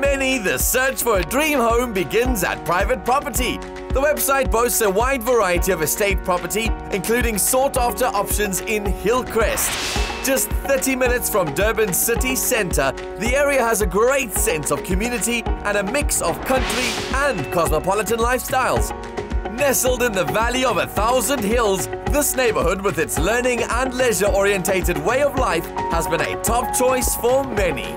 Many, the search for a dream home begins at private property. The website boasts a wide variety of estate property, including sought after options in Hillcrest. Just 30 minutes from Durban city centre, the area has a great sense of community and a mix of country and cosmopolitan lifestyles. Nestled in the valley of a thousand hills, this neighborhood with its learning and leisure orientated way of life has been a top choice for many.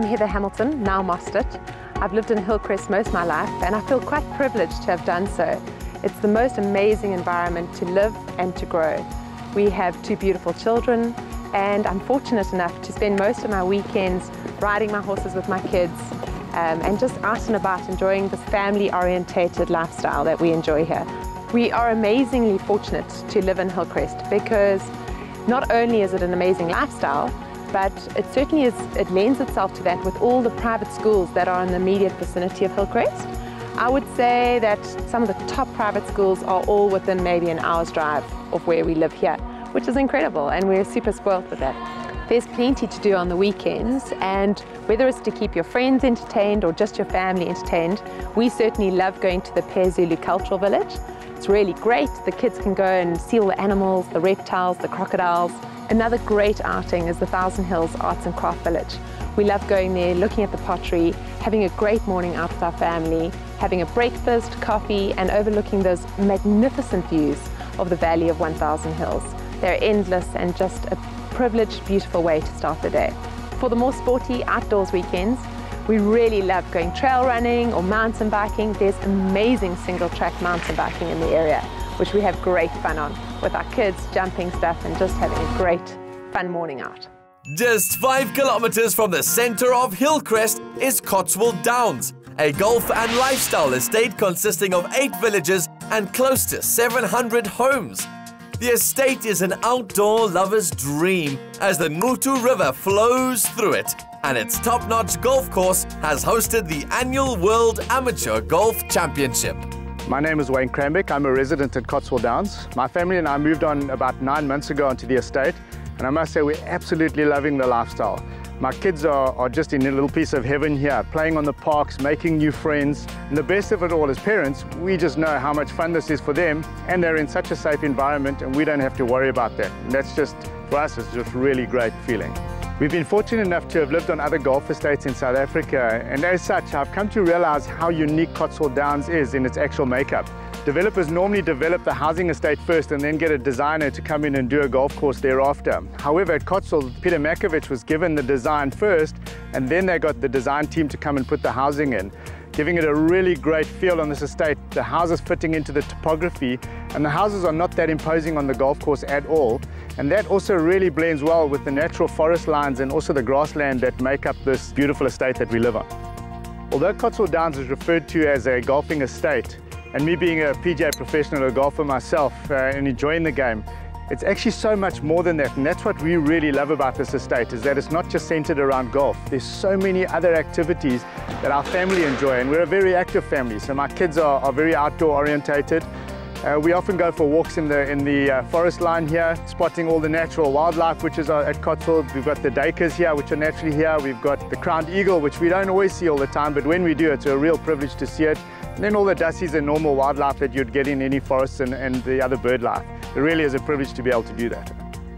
I'm Heather Hamilton, now Mostert. I've lived in Hillcrest most of my life and I feel quite privileged to have done so. It's the most amazing environment to live and to grow. We have two beautiful children and I'm fortunate enough to spend most of my weekends riding my horses with my kids um, and just out and about enjoying this family-orientated lifestyle that we enjoy here. We are amazingly fortunate to live in Hillcrest because not only is it an amazing lifestyle, but it certainly is, it lends itself to that with all the private schools that are in the immediate vicinity of Hillcrest. I would say that some of the top private schools are all within maybe an hour's drive of where we live here, which is incredible and we're super spoiled with that. There's plenty to do on the weekends and whether it's to keep your friends entertained or just your family entertained, we certainly love going to the PheZulu Cultural Village. It's really great. The kids can go and see all the animals, the reptiles, the crocodiles. Another great outing is the Thousand Hills Arts and Craft Village. We love going there, looking at the pottery, having a great morning out with our family, having a breakfast, coffee, and overlooking those magnificent views of the Valley of 1000 Hills. They're endless and just a privileged, beautiful way to start the day. For the more sporty outdoors weekends, we really love going trail running or mountain biking. There's amazing single track mountain biking in the area, which we have great fun on with our kids, jumping stuff and just having a great fun morning out. Just five kilometers from the center of Hillcrest is Cotswold Downs, a golf and lifestyle estate consisting of eight villages and close to 700 homes. The estate is an outdoor lover's dream as the Nqutu River flows through it, and its top notch golf course has hosted the annual World Amateur Golf Championship. My name is Wayne Cranbeck. I'm a resident at Cotswold Downs. My family and I moved on about nine months ago onto the estate, and I must say we're absolutely loving the lifestyle. My kids are, are just in a little piece of heaven here, playing on the parks, making new friends. And the best of it all as parents, we just know how much fun this is for them and they're in such a safe environment and we don't have to worry about that. And that's just, for us, it's just really great feeling. We've been fortunate enough to have lived on other golf estates in South Africa and as such I've come to realize how unique Cotswold Downs is in its actual makeup. Developers normally develop the housing estate first and then get a designer to come in and do a golf course thereafter. However, at Cotswold, Peter Matkovich was given the design first and then they got the design team to come and put the housing in, giving it a really great feel on this estate. The houses fitting into the topography and the houses are not that imposing on the golf course at all. And that also really blends well with the natural forest lines and also the grassland that make up this beautiful estate that we live on. Although Cotswold Downs is referred to as a golfing estate, and me being a PGA professional, a golfer myself, uh, and enjoying the game, it's actually so much more than that. And that's what we really love about this estate, is that it's not just centered around golf. There's so many other activities that our family enjoy, and we're a very active family. So my kids are, are very outdoor orientated. Uh, we often go for walks in the in the uh, forest line here, spotting all the natural wildlife which is uh, at Cotswold. We've got the duikers here, which are naturally here. We've got the crowned eagle, which we don't always see all the time, but when we do, it's a real privilege to see it. And then all the dassies and normal wildlife that you'd get in any forest and, and the other bird life. It really is a privilege to be able to do that.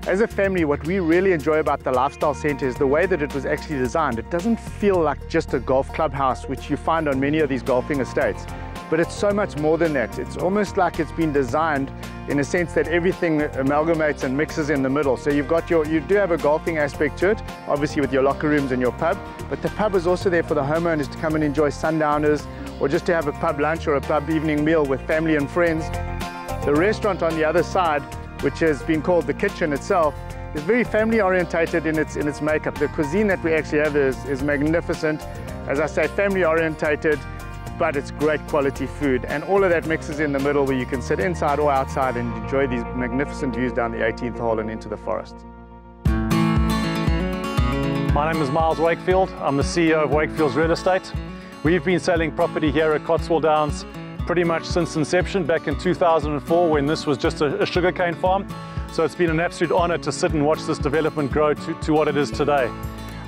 As a family, what we really enjoy about the Lifestyle Centre is the way that it was actually designed. It doesn't feel like just a golf clubhouse, which you find on many of these golfing estates but it's so much more than that. It's almost like it's been designed in a sense that everything amalgamates and mixes in the middle. So you've got your, you do have a golfing aspect to it, obviously with your locker rooms and your pub, but the pub is also there for the homeowners to come and enjoy sundowners or just to have a pub lunch or a pub evening meal with family and friends. The restaurant on the other side, which has been called the kitchen itself, is very family orientated in its, in its makeup. The cuisine that we actually have is, is magnificent. As I say, family orientated, but it's great quality food. And all of that mixes in the middle where you can sit inside or outside and enjoy these magnificent views down the 18th hole and into the forest. My name is Miles Wakefield. I'm the CEO of Wakefield's Real Estate. We've been selling property here at Cotswold Downs pretty much since inception back in 2004 when this was just a, a sugarcane farm. So it's been an absolute honor to sit and watch this development grow to, to what it is today.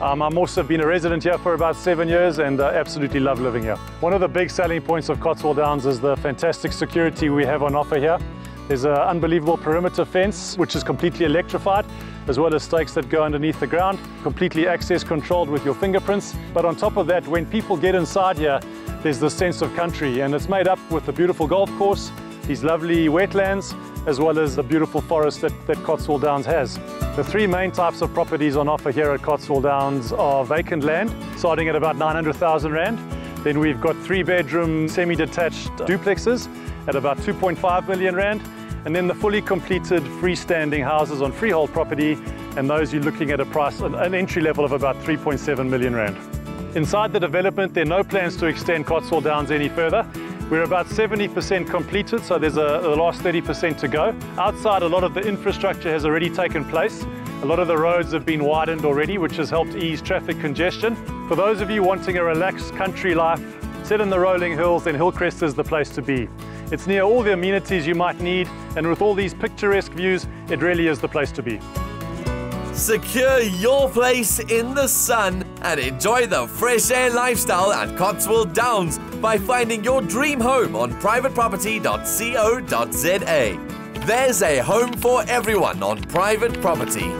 Um, I'm also been a resident here for about seven years and uh, absolutely love living here. One of the big selling points of Cotswold Downs is the fantastic security we have on offer here. There's an unbelievable perimeter fence, which is completely electrified, as well as stakes that go underneath the ground, completely access controlled with your fingerprints. But on top of that, when people get inside here, there's this sense of country, and it's made up with a beautiful golf course, these lovely wetlands, as well as the beautiful forest that, that Cotswold Downs has. The three main types of properties on offer here at Cotswold Downs are vacant land, starting at about 900,000 Rand. Then we've got three bedroom semi-detached duplexes at about 2.5 million Rand and then the fully completed freestanding houses on freehold property, and those you're looking at a price, an entry level of about 3.7 million rand. Inside the development, there are no plans to extend Cotswold Downs any further. We're about 70% completed, so there's a, the last 30% to go. Outside, a lot of the infrastructure has already taken place. A lot of the roads have been widened already, which has helped ease traffic congestion. For those of you wanting a relaxed country life, set in the rolling hills, then Hillcrest is the place to be. It's near all the amenities you might need, and with all these picturesque views, it really is the place to be. Secure your place in the sun and enjoy the fresh air lifestyle at Cotswold Downs by finding your dream home on privateproperty.co.za. There's a home for everyone on private property.